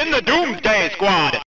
in the Doomsday Squad.